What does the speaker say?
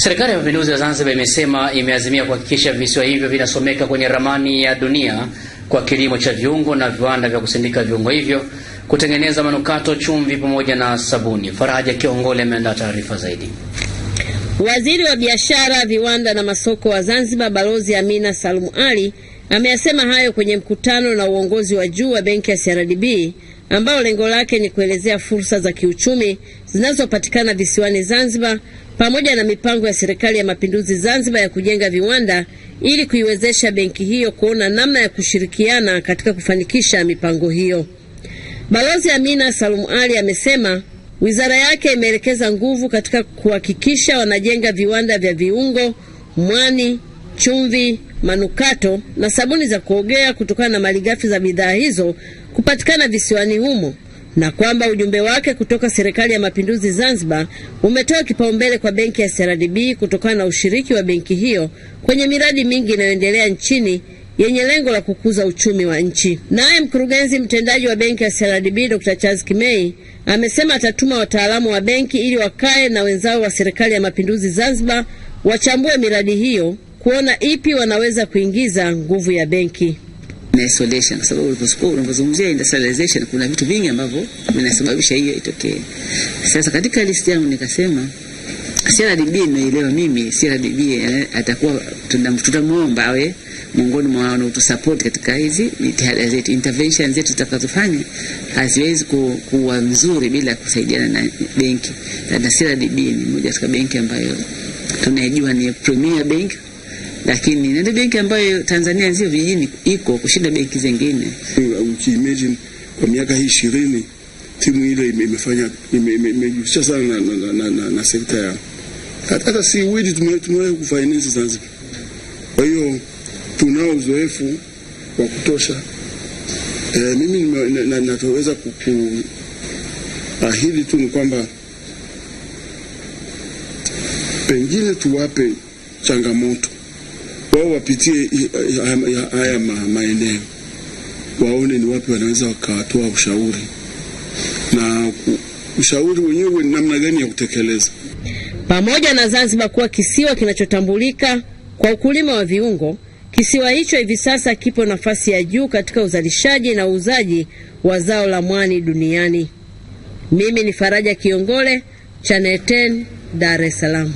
Serikali ya Mapinduzi ya Zanzibar imesema imeazimia kuhakikisha visiwa hivyo vinasomeka kwenye ramani ya dunia kwa kilimo cha viungo na viwanda vya kusindika viungo hivyo, kutengeneza manukato, chumvi pamoja na sabuni. Faraja Kiongole ameandaa taarifa zaidi. Waziri wa Biashara, Viwanda na Masoko wa Zanzibar, Balozi Amina Salumu Ali ameyasema hayo kwenye mkutano na uongozi wa juu wa benki ya CRDB ambao lengo lake ni kuelezea fursa za kiuchumi zinazopatikana visiwani Zanzibar pamoja na mipango ya Serikali ya Mapinduzi Zanzibar ya kujenga viwanda ili kuiwezesha benki hiyo kuona namna ya kushirikiana katika kufanikisha mipango hiyo. Balozi Amina Salum Ali amesema wizara yake imeelekeza nguvu katika kuhakikisha wanajenga viwanda vya viungo, mwani, chumvi, manukato na sabuni za kuogea kutokana na malighafi za bidhaa hizo kupatikana visiwani humo na kwamba ujumbe wake kutoka Serikali ya Mapinduzi Zanzibar umetoa kipaumbele kwa benki ya CRDB kutokana na ushiriki wa benki hiyo kwenye miradi mingi inayoendelea nchini yenye lengo la kukuza uchumi wa nchi. Naye mkurugenzi mtendaji wa benki ya CRDB Dr. Charles Kimei amesema atatuma wataalamu wa benki ili wakae na wenzao wa Serikali ya Mapinduzi Zanzibar wachambue miradi hiyo kuona ipi wanaweza kuingiza nguvu ya benki. Na isolation kwa sababu unapozungumzia industrialization kuna vitu vingi ambavyo vinasababisha hiyo itokee. Sasa katika list yangu nikasema CRDB nimeelewa mimi CRDB atakuwa tutamwomba awe miongoni mwa wanaotusupport katika hizi jitihada zetu, intervention zetu tutakazofanya haziwezi ku, kuwa nzuri bila kusaidiana na benki, na CRDB ni moja katika benki ambayo tunaijua ni premier bank lakini ndio benki ambayo Tanzania nzio vijijini iko kushinda benki zingine. Ukiimagine kwa miaka hii ishirini timu ile imefanya imejihusisha sana na, na, na, na, na sekta ya hata si widi tumewahi kufinance Zanzibar. Kwa hiyo tunao uzoefu wa kutosha. E, mimi natoweza kukuahidi tu ni kwamba pengine tuwape changamoto wao wapitie haya maeneo waone ni wapi wanaweza wakatoa ushauri na ushauri wenyewe ni namna gani ya kutekeleza. Pamoja na Zanzibar kuwa kisiwa kinachotambulika kwa ukulima wa viungo, kisiwa hicho hivi sasa kipo nafasi ya juu katika uzalishaji na uuzaji wa zao la mwani duniani. Mimi ni Faraja Kiongole, Channel 10, Dar es Salaam.